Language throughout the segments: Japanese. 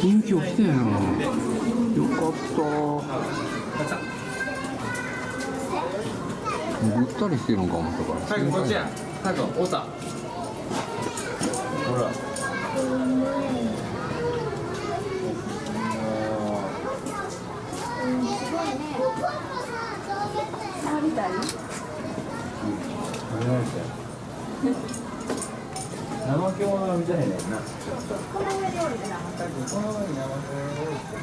人気起きたやん。よかったぐったりしてるん。か思ったから最後こっちや最後おさほら怠け者が見たいねん。なこの上に降りてなこの上に怠け者が降りて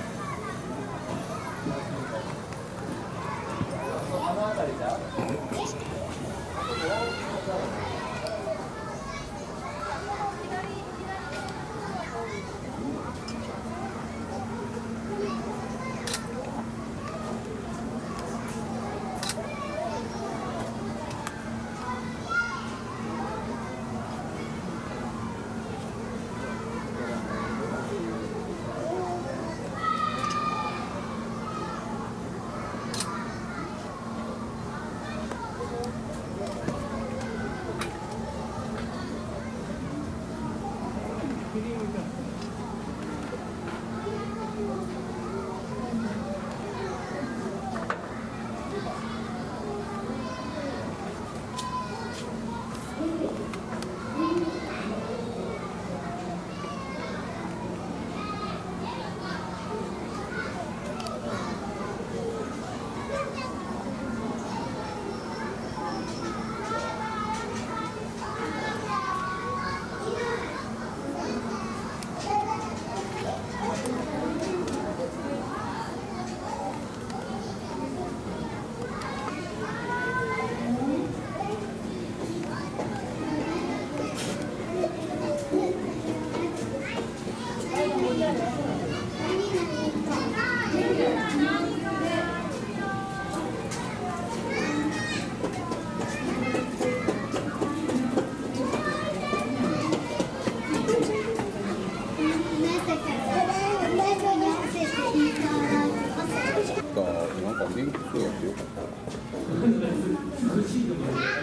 あの辺りじピ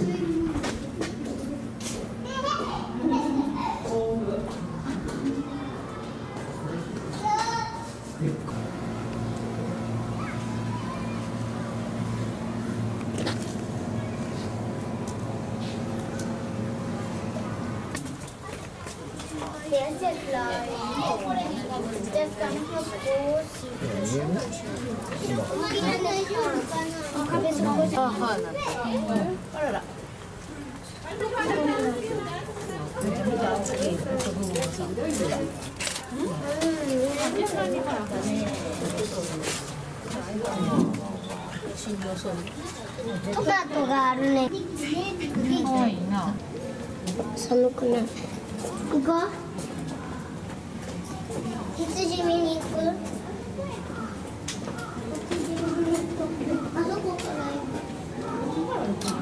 ン! There's a fly. Just coming from course. トマトがあるね。寒くない。行こ？う。羊見に行く。あそこから行く。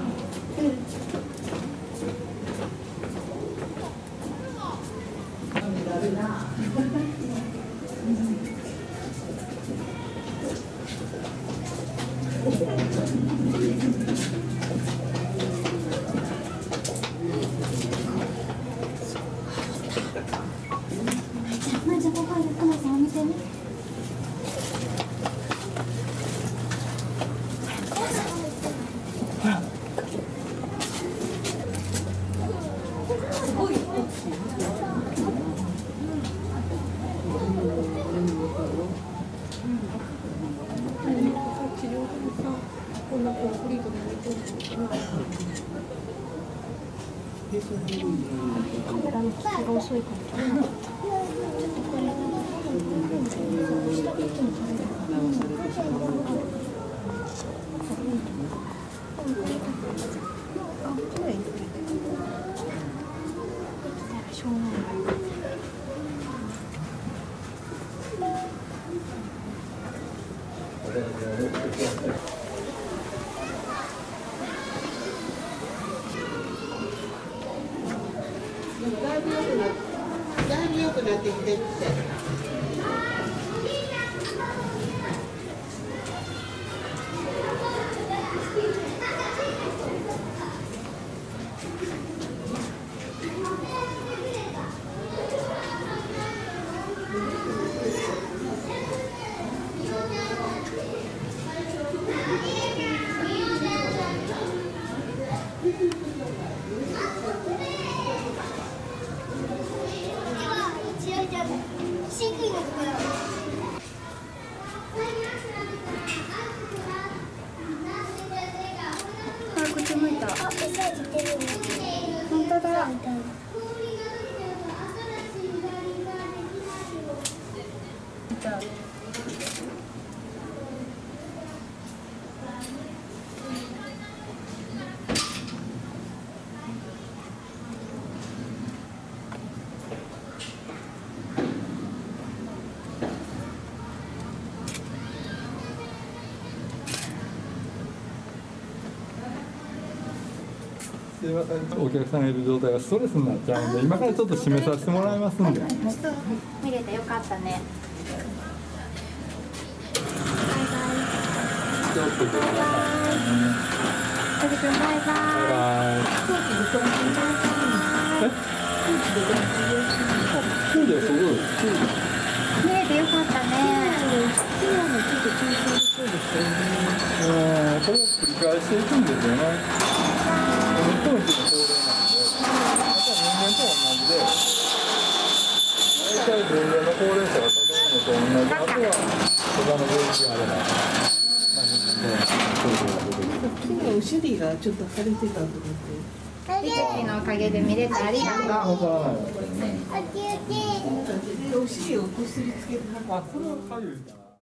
ラの聞きが遅いから取れなか。なんかかな。しょうがない。強くなってきてって。飼育員のと。ころった。お客さんがいる状態がストレスになっちゃうんで今からちょっと締めさせてもらいますんで。見れてよかったね。バイバイ。イバイ。バイイ。当時の法令なんで、あとは人間と同じで、大体人間の高齢者が食べのと同じ、あとは他の病気があれば、今日のシュリーがちょっと晴れてたと思って。タリのおかげで見れてありがとう。おお尻をこすりつけて、これはかゆいから。